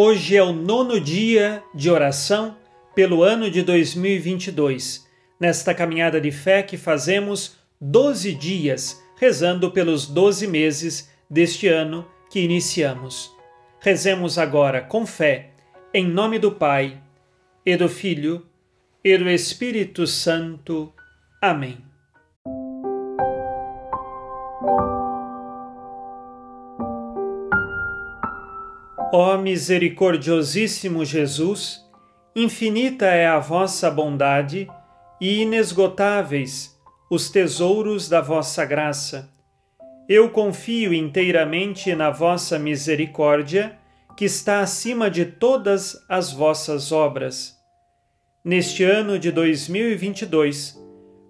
Hoje é o nono dia de oração pelo ano de 2022. Nesta caminhada de fé que fazemos 12 dias, rezando pelos 12 meses deste ano que iniciamos. Rezemos agora com fé, em nome do Pai, e do Filho, e do Espírito Santo. Amém. Ó misericordiosíssimo Jesus, infinita é a vossa bondade e inesgotáveis os tesouros da vossa graça. Eu confio inteiramente na vossa misericórdia, que está acima de todas as vossas obras. Neste ano de 2022,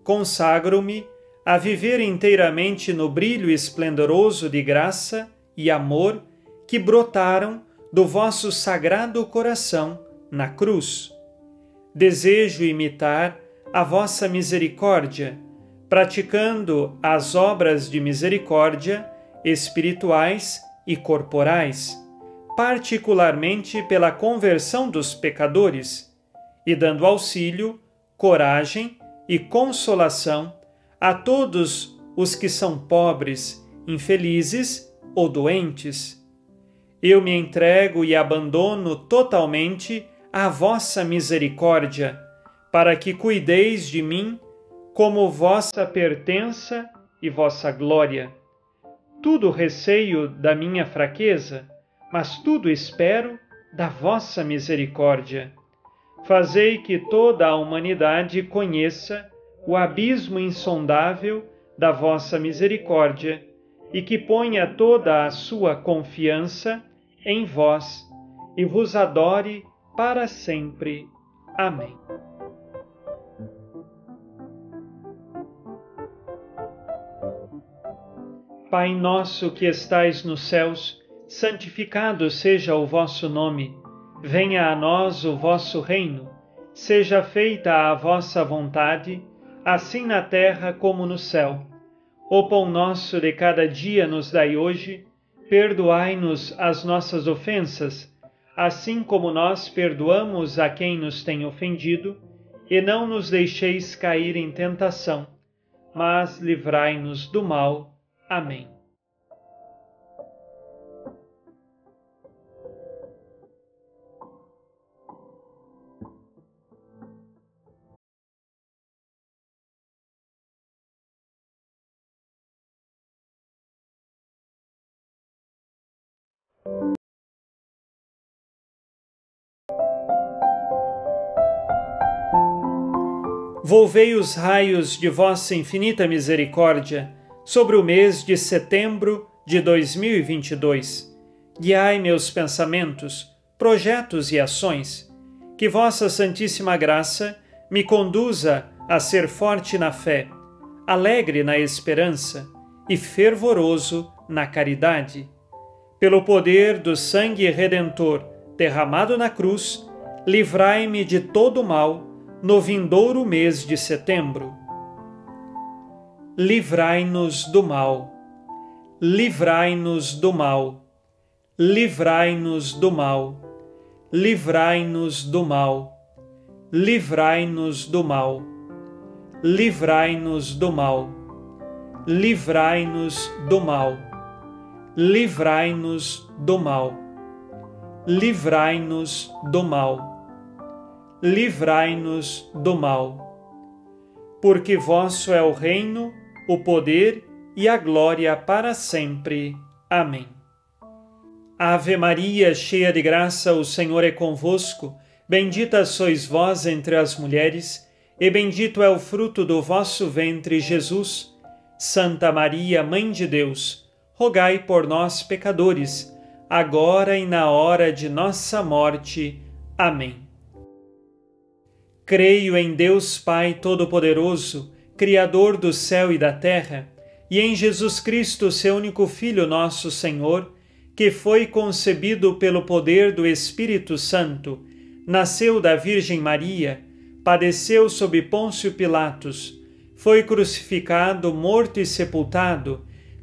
consagro-me a viver inteiramente no brilho esplendoroso de graça e amor que brotaram do vosso sagrado coração na cruz. Desejo imitar a vossa misericórdia, praticando as obras de misericórdia espirituais e corporais, particularmente pela conversão dos pecadores, e dando auxílio, coragem e consolação a todos os que são pobres, infelizes ou doentes eu me entrego e abandono totalmente à vossa misericórdia, para que cuideis de mim como vossa pertença e vossa glória. Tudo receio da minha fraqueza, mas tudo espero da vossa misericórdia. Fazei que toda a humanidade conheça o abismo insondável da vossa misericórdia e que ponha toda a sua confiança em vós e vos adore para sempre. Amém. Pai nosso que estais nos céus, santificado seja o vosso nome. Venha a nós o vosso reino. Seja feita a vossa vontade, assim na terra como no céu. O pão nosso de cada dia nos dai hoje perdoai-nos as nossas ofensas, assim como nós perdoamos a quem nos tem ofendido, e não nos deixeis cair em tentação, mas livrai-nos do mal. Amém. Volvei os raios de vossa infinita misericórdia sobre o mês de setembro de 2022. Guiai meus pensamentos, projetos e ações. Que vossa Santíssima Graça me conduza a ser forte na fé, alegre na esperança e fervoroso na caridade. Pelo poder do sangue redentor derramado na cruz, livrai-me de todo mal no vindouro mês de setembro. Livrai-nos do mal, livrai-nos do mal, livrai-nos do mal, livrai-nos do mal, livrai-nos do mal, livrai-nos do mal, livrai-nos do mal, livrai-nos do mal, livrai-nos do mal livrai-nos do mal. Porque vosso é o reino, o poder e a glória para sempre. Amém. Ave Maria, cheia de graça, o Senhor é convosco. Bendita sois vós entre as mulheres, e bendito é o fruto do vosso ventre, Jesus. Santa Maria, Mãe de Deus, rogai por nós, pecadores, agora e na hora de nossa morte. Amém. Creio em Deus Pai Todo-Poderoso, Criador do céu e da terra, e em Jesus Cristo, seu único Filho, nosso Senhor, que foi concebido pelo poder do Espírito Santo, nasceu da Virgem Maria, padeceu sob Pôncio Pilatos, foi crucificado, morto e sepultado,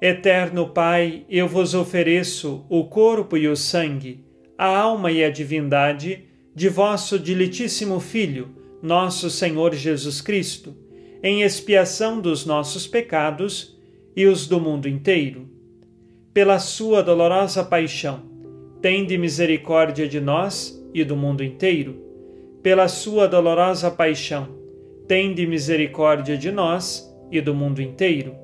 Eterno Pai, eu vos ofereço o corpo e o sangue, a alma e a divindade de vosso diletíssimo Filho, nosso Senhor Jesus Cristo, em expiação dos nossos pecados e os do mundo inteiro. Pela sua dolorosa paixão, tende misericórdia de nós e do mundo inteiro. Pela sua dolorosa paixão, tende misericórdia de nós e do mundo inteiro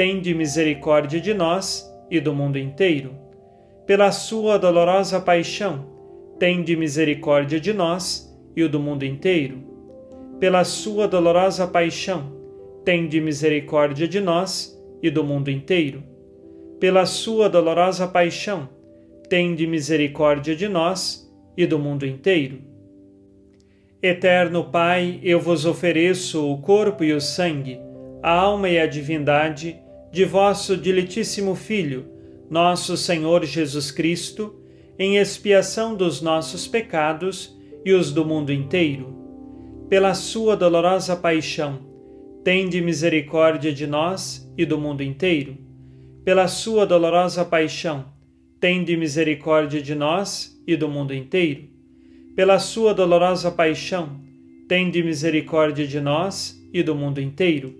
tende misericórdia de nós e do mundo inteiro. Pela sua dolorosa paixão, tende misericórdia de nós e do mundo inteiro. Pela sua dolorosa paixão, tende misericórdia de nós e do mundo inteiro. Pela sua dolorosa paixão, tende misericórdia de nós e do mundo inteiro. Eterno Pai, eu vos ofereço o corpo e o sangue, a alma e a divindade de vosso diletíssimo Filho, nosso Senhor Jesus Cristo, em expiação dos nossos pecados e os do mundo inteiro. Pela sua dolorosa paixão, tende misericórdia de nós e do mundo inteiro. Pela sua dolorosa paixão, tende misericórdia de nós e do mundo inteiro. Pela sua dolorosa paixão, tende misericórdia de nós e do mundo inteiro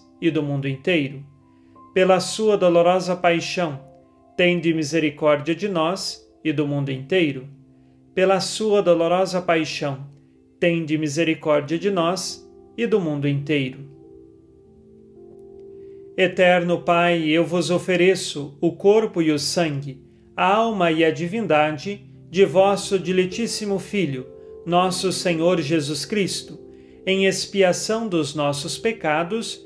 e do mundo inteiro. Pela sua dolorosa paixão, tende misericórdia de nós e do mundo inteiro. Pela sua dolorosa paixão, tende misericórdia de nós e do mundo inteiro. Eterno Pai, eu vos ofereço o corpo e o sangue, a alma e a divindade de vosso diletíssimo Filho, nosso Senhor Jesus Cristo, em expiação dos nossos pecados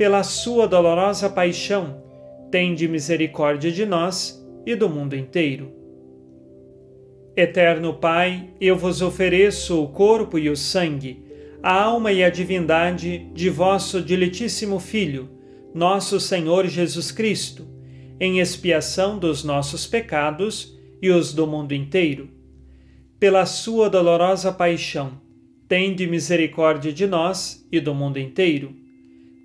pela sua dolorosa paixão, tende misericórdia de nós e do mundo inteiro. Eterno Pai, eu vos ofereço o corpo e o sangue, a alma e a divindade de vosso diletíssimo Filho, nosso Senhor Jesus Cristo, em expiação dos nossos pecados e os do mundo inteiro. Pela sua dolorosa paixão, tende misericórdia de nós e do mundo inteiro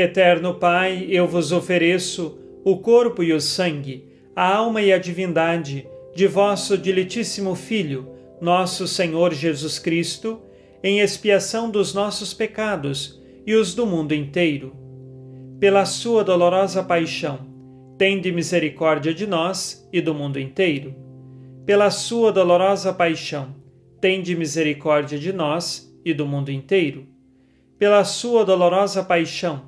Eterno Pai, eu vos ofereço o corpo e o sangue, a alma e a divindade de vosso diletíssimo Filho, nosso Senhor Jesus Cristo, em expiação dos nossos pecados e os do mundo inteiro. Pela sua dolorosa paixão, tende misericórdia de nós e do mundo inteiro pela sua dolorosa paixão, tende misericórdia de nós e do mundo inteiro. Pela sua dolorosa paixão,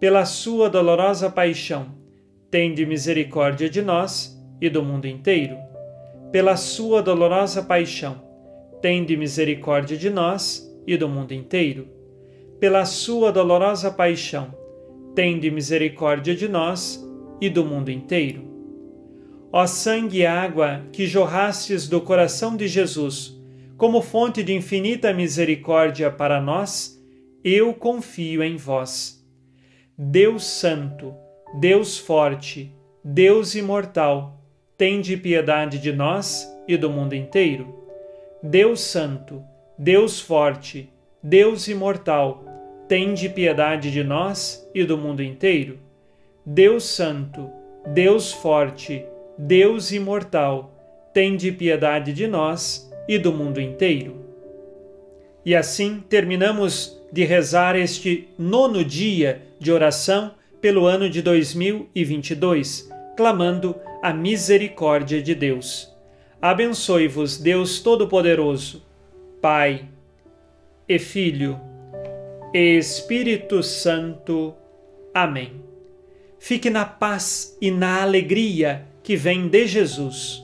Pela sua dolorosa paixão, tende misericórdia de nós e do mundo inteiro. Pela sua dolorosa paixão, tende misericórdia de nós e do mundo inteiro. Pela sua dolorosa paixão, tende misericórdia de nós e do mundo inteiro Ó sangue e água que jorrastes do coração de Jesus, como fonte de infinita misericórdia para nós, eu confio em vós. Deus Santo, Deus Forte, Deus Imortal, tende piedade de nós e do mundo inteiro. Deus Santo, Deus Forte, Deus Imortal, tende piedade de nós e do mundo inteiro. Deus Santo, Deus Forte, Deus imortal, tende piedade de nós e do mundo inteiro. E assim terminamos de rezar este nono dia de oração pelo ano de 2022, clamando a misericórdia de Deus. Abençoe-vos, Deus Todo-Poderoso, Pai e Filho e Espírito Santo. Amém. Fique na paz e na alegria que vem de Jesus.